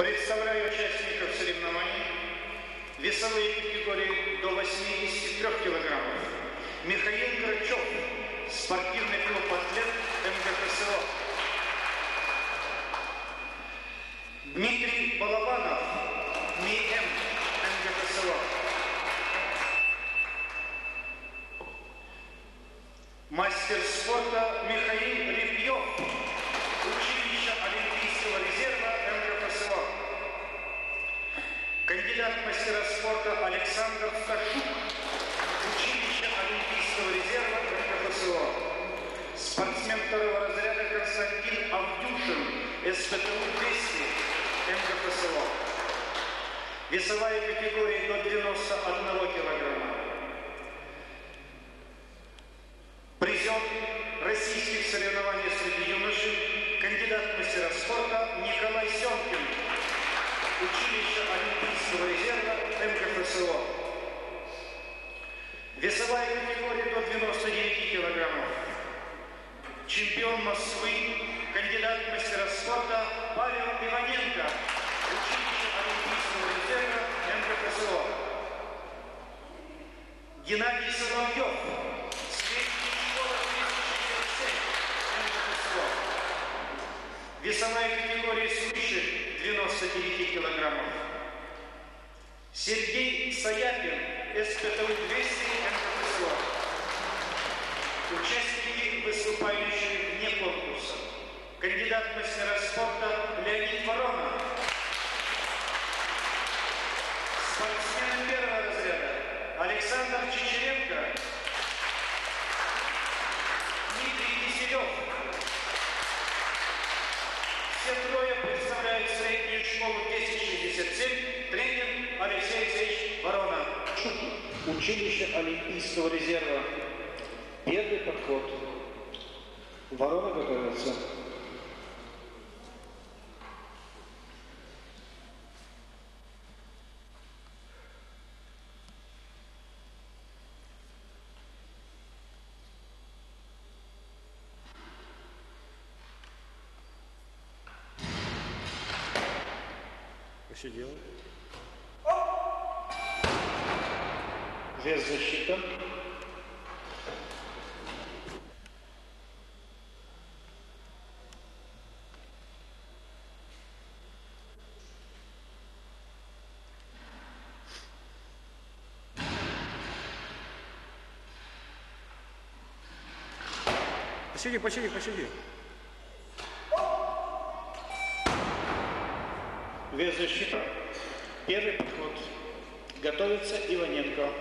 Представляю участников соревнований весовые категории до 83 килограммов. Михаил Грачев, спортивный клуб «Атлет» МГФСО. Дмитрий Балабанов, МИЭМ МГФСО. Мастер спорта Михаил Репьев, училище Олимпийского резерва МГФСО. Кандидат в мастера спорта Александр Сташук, училище Олимпийского резерва МГФСО. Спортсмен второго разряда Константин Авдюшин, СПТУ-200 МГФСО. Весовая категория до 91 килограмма. Призер российских соревнований среди юношей, кандидат в мастера спорта Николай Семкин, училище Олимпийского резерва МКФСО. Весовая категория до 99 килограммов. Чемпион Москвы, кандидат в мастера спорта Павел Иваненко, училище Олимпийского резерва МКФСО. Геннадий Соловьев, средняя школа 267 МКФСО. Весовая категория свыше 99 килограммов. Сергей Саяпин, СПТУ-200 МКФСО. Участники, выступающие вне конкурса. Кандидат в мастера спорта Леонид Воронов. Спортсмен первого разряда Александр Чечеренко. Школу 1067, тренер Алексей Алексеевич Ворона. Училище Олимпийского резерва. Первый подход. Ворона готовится. Посидел. Вес защита. Посиди, посиди, посиди. Вес защита. Первый подход. Готовится Иваненко.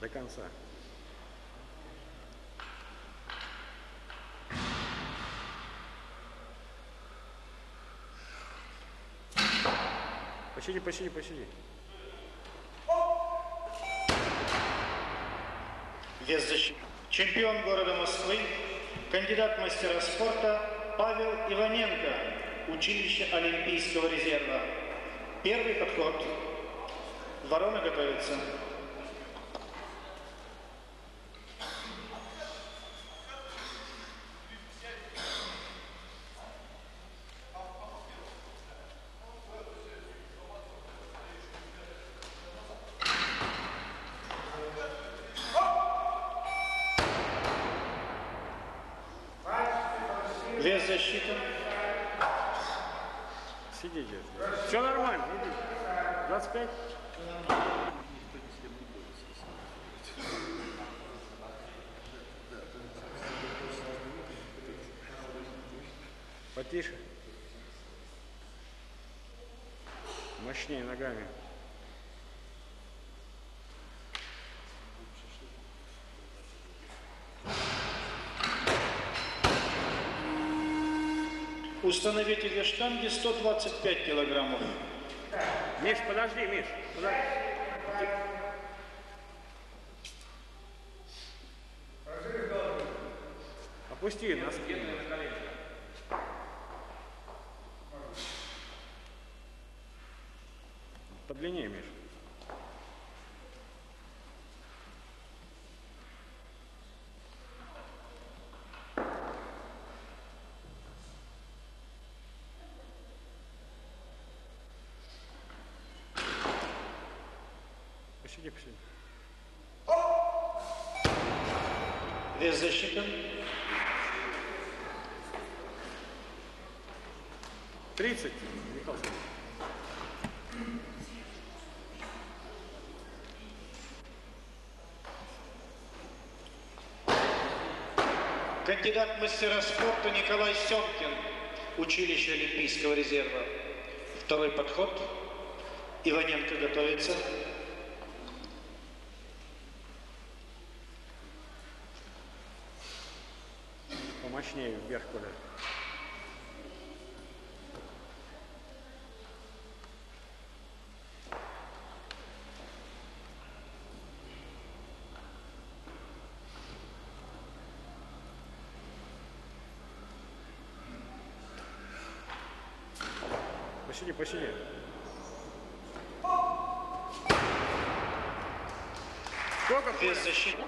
До конца. Посиди, посиди, посиди. Вес защиты. Чемпион города Москвы, кандидат мастера спорта Павел Иваненко, училище Олимпийского резерва. Первый подход. Ворона готовится. Вес защиты. Сиди, дед. Все нормально, иди. 25? Потише. Мощнее ногами. Установите вес штанги 125 килограммов. Миш, подожди, Миш. Подожди. Опусти носки. Подлиннее, Миш. Посиди, посиди. Защиты. Тридцать. Михаил. Кандидат мастера спорта Николай Семкин, училище Олимпийского резерва. Второй подход. Иваненко готовится. Помощнее вверх куда. Посиди, посиди. Сколько? Вес защиты.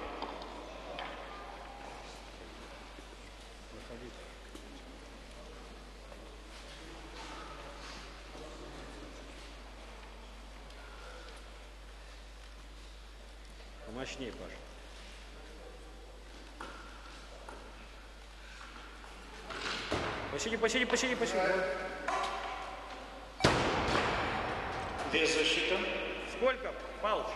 Посиди, посиди, посиди, посиди. Вес защиты. Сколько, Палыч?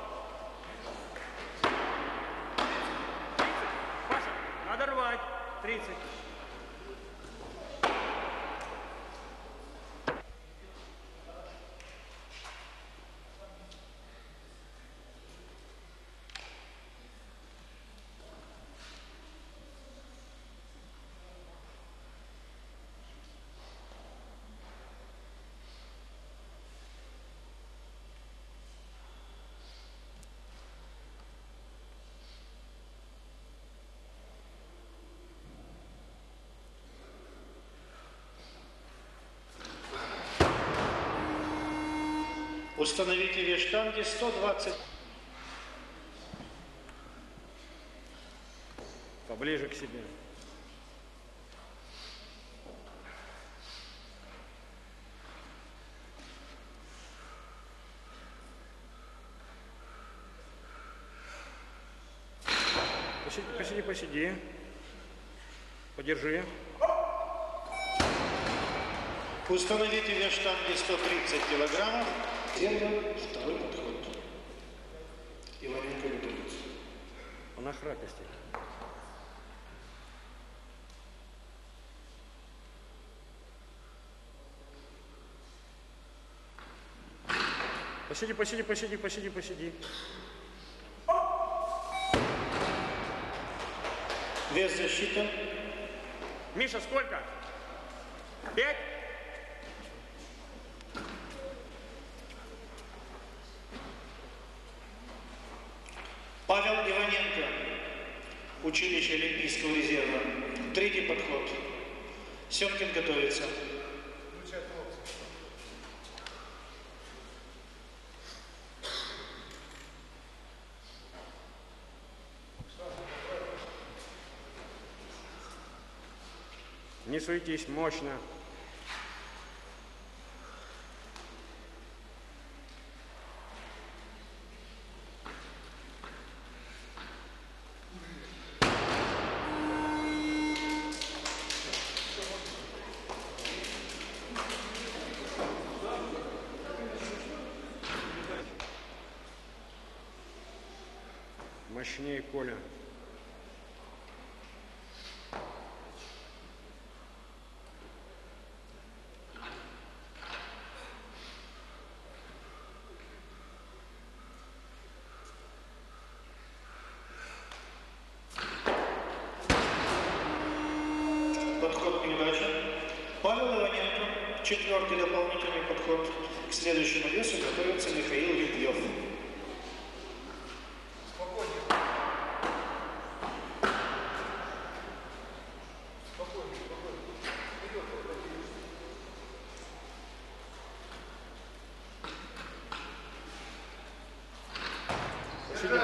Установите вес штанги 120. Поближе к себе. Посиди, посиди, посиди. Подержи. Установите вес штанги 130 килограммов. Первый, второй подход. Иваненко готовится. Он охракости. Посиди, посиди, посиди, посиди, посиди. Вес защиты. Миша, сколько? Пять? Павел Иваненко, училище Олимпийского резерва. Третий подход. Семкин готовится. Не суетись, мощно. Мощнее, Коля. себе.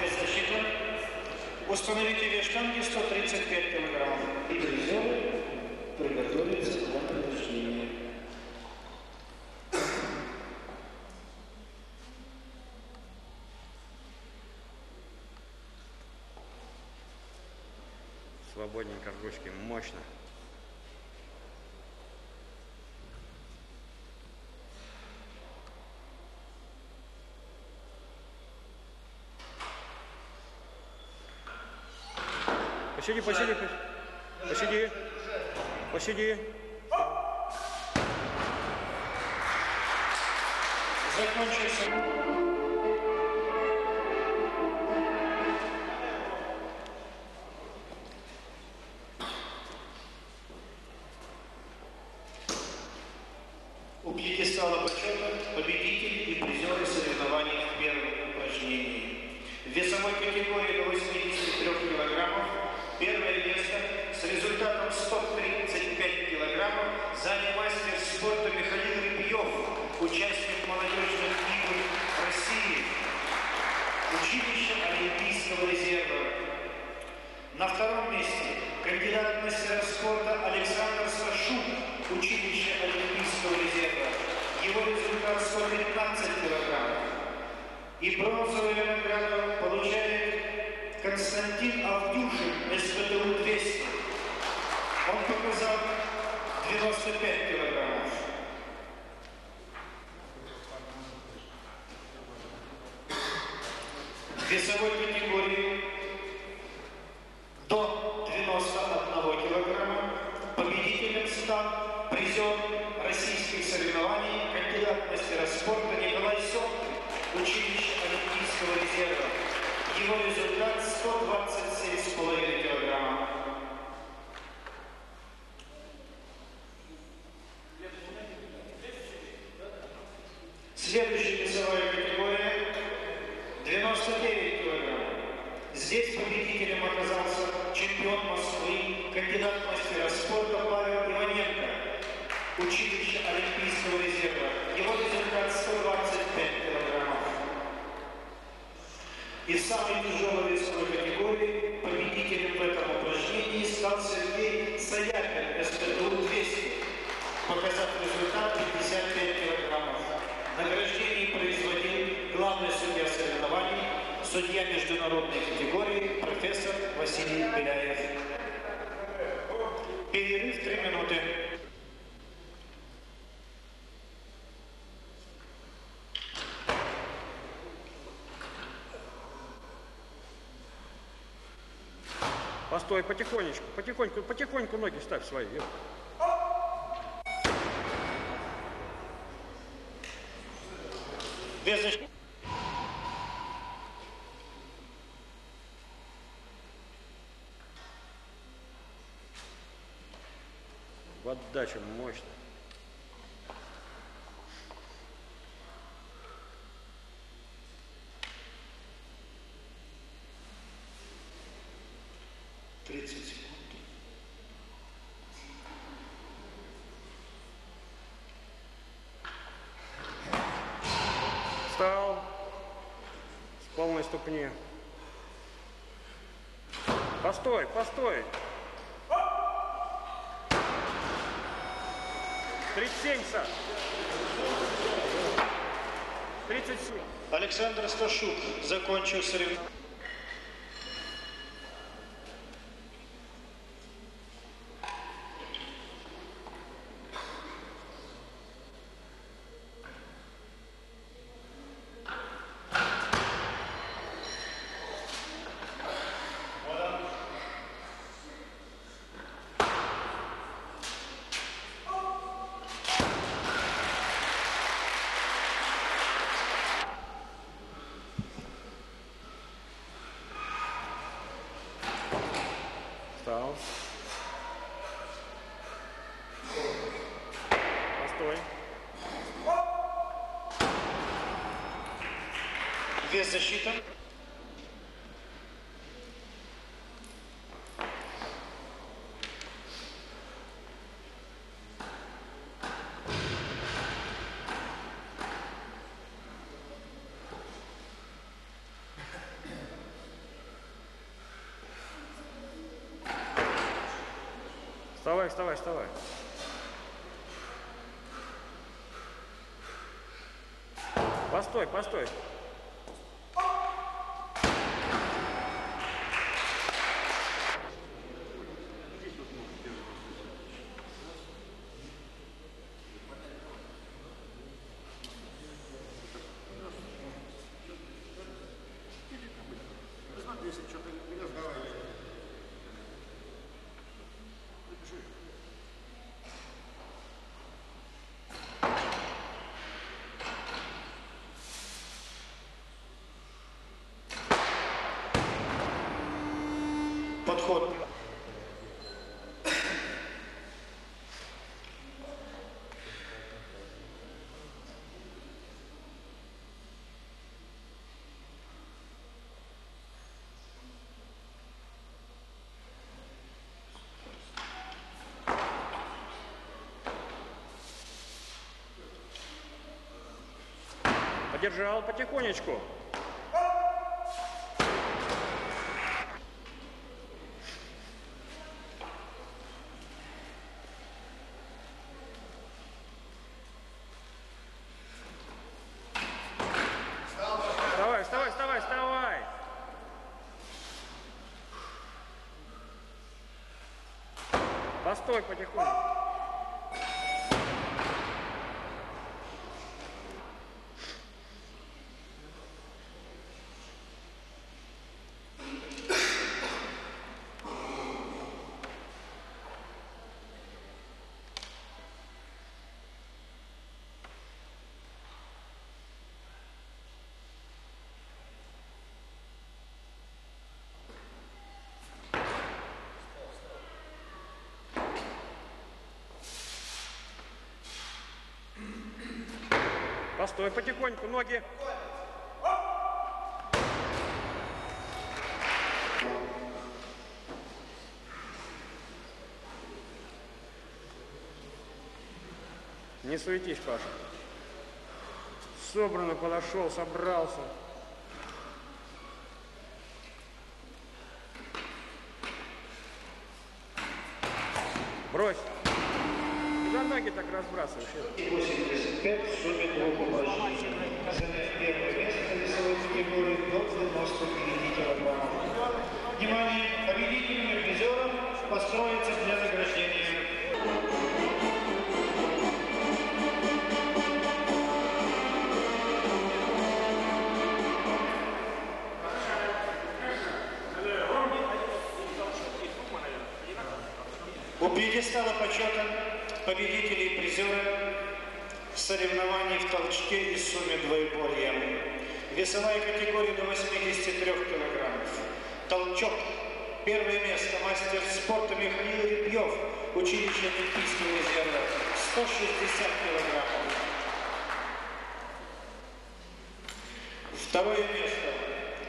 Без защиты. Установите вес штанги 135 килограмм. И призеры приготовиться для подтверждения. Свободненько в ручке, мощно. Посиди, посиди, посиди. Посиди. Закончился. У пьедестала почета победители и призеры соревнований в первом упражнении. В весовой категории до 83 килограммов первое место с результатом 135 килограммов занял мастер спорта Михаил Рыбьев, участник молодежных игр России, училище Олимпийского резерва. На втором месте кандидат в мастера спорта Александр Сашук, училище Олимпийского резерва. Его результат 115 килограммов. И бронзовую награду получает Константин Авдюшин, СПТУ 200. Он показал 95 килограммов. Весовой категории до 91 килограмма победителем стал призер российских соревнований, кандидат в мастера спорта Николай Семкин, училище Олимпийского резерва. Его результат 127,5 килограмма. Следующая весовая категория 99 килограмм. Здесь победителем оказался чемпион Москвы, кандидат мастера спорта Павел Иваненко, училище Олимпийского резерва. Его результат 125 килограммов. И в самой весовой категории победителем в этом упражнении стал Сергей Саяпин, СПТУ 200, показав результат 55 килограммов. Награждение производил главный судья соревнований, судья международной категории, профессор Василий Беляев. Перерыв три минуты. Постой, потихонечку, потихоньку, потихоньку ноги ставь свои. Защиты. В отдачу мощно. Полной ступни. Постой, постой. 37, Саш. 37. Александр Сташук закончил соревнование. Встал. Постой. Без защиты. Вставай, вставай, вставай. Постой, постой. Подход. Подержал потихонечку. Вставай, вставай, вставай, вставай. Постой потихоньку. Постой потихоньку, ноги. Не суетись, Паша. Собранно подошел, собрался. Брось. Ноги так разбрасываешь? 85 в сумме двух упражнений. Занять первое место в весовой категории до 99 килограммов. Внимание! Победителям построиться для награждения. У пьедестала почета победители и призеры соревнований в толчке и сумме двоеборья. Весовая категория до 83 килограммов. Толчок. Первое место. Мастер спорта Михаил Репьев. Училище Олимпийского резерва. 160 килограммов. Второе место.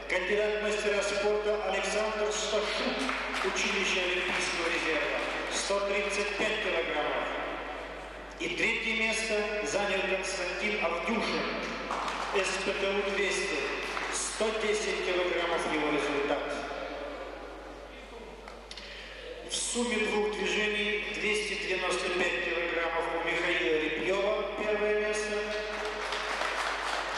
Кандидат мастера спорта Александр Сташук. Училище Олимпийского резерва. 135 килограммов. И третье место занял Константин Авдюшин. СПТУ 200. 110 килограммов его результат. В сумме двух движений 295 килограммов у Михаила Репьева первое место.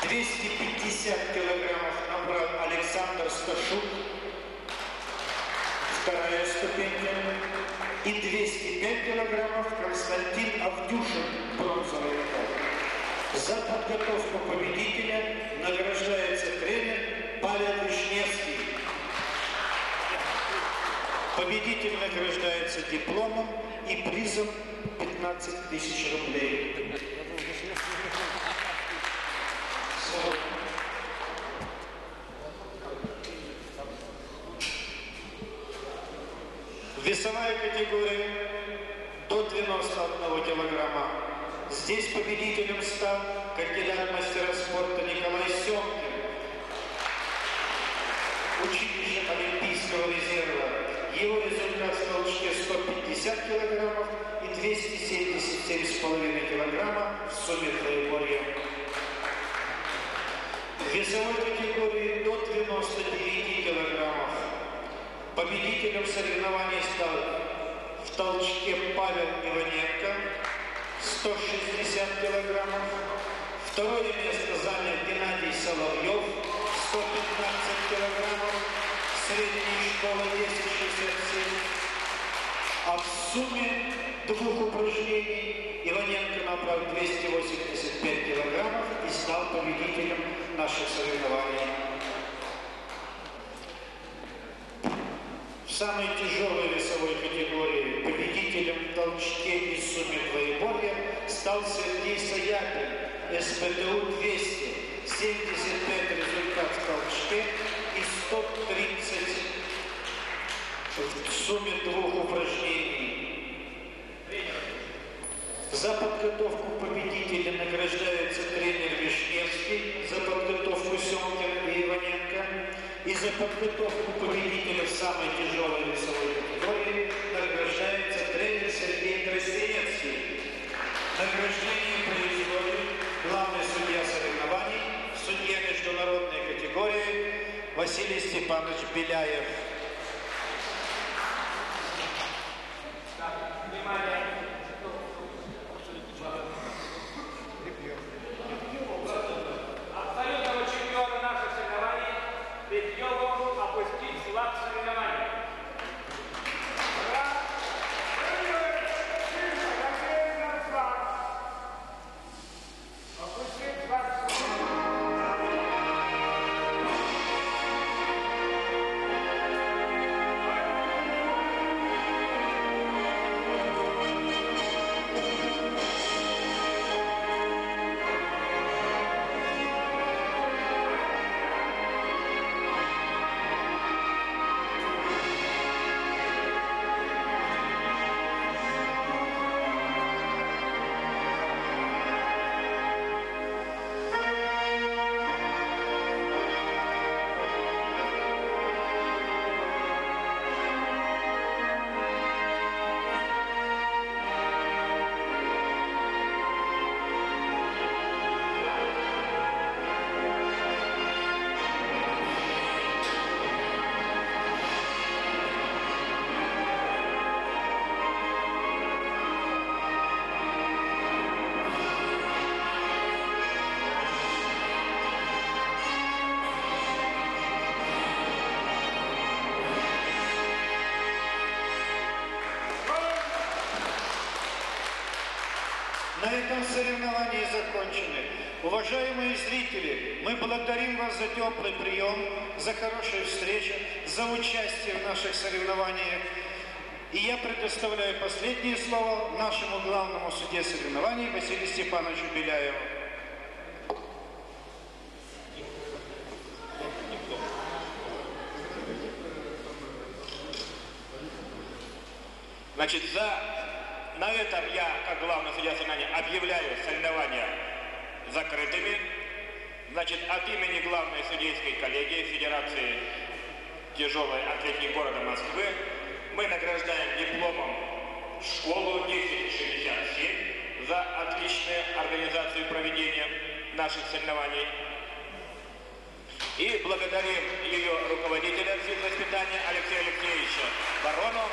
250 килограммов набрал Александр Сташук. Вторая ступенька. И 205 килограммов Константин Авдюшин, бронзовый медаль. За подготовку победителя награждается тренер Павел Вишневский. Победитель награждается дипломом и призом 15 тысяч рублей. Слово. Весовая категория до 91 килограмма. Здесь победителем стал кандидат мастера спорта Николай Семкин. Училище Олимпийского резерва. Его результат толчке 150 килограммов и 277,5 килограмма в сумме двоеборья. В весовой категории до 99 килограммов. Победителем соревнований стал в толчке Павел Иваненко, 160 килограммов. Второе место занял Геннадий Соловьев, 115 килограммов, средней школы 1067. А в сумме двух упражнений Иваненко набрал 285 килограммов и стал победителем наших соревнований. самой тяжелой весовой категории победителем в толчке и сумме двоеборья стал Сергей Саяпин, СПТУ-200, 75 результат в толчке и 130 в сумме двух упражнений. За подготовку победителя награждается тренер Вишневский, за подготовку Семкин и Иваненко – и за подготовку победителя в самой тяжелой весовой категории награждается тренер Сергей Тростенецкий. Награждение производит главный судья соревнований, судья международной категории Василий Степанович Беляев. Уважаемые зрители, мы благодарим вас за теплый прием, за хорошую встречу, за участие в наших соревнованиях. И я предоставляю последнее слово нашему главному суде соревнований Василию Степановичу Беляеву. Значит, за... на этом я, как главный судья соревнований, объявляю соревнования закрытыми. Значит, от имени главной судейской коллегии Федерации тяжелой атлетики города Москвы мы награждаем дипломом школу 1067 за отличную организацию проведения наших соревнований. И благодарим ее руководителя физвоспитания Алексея Алексеевича Баронова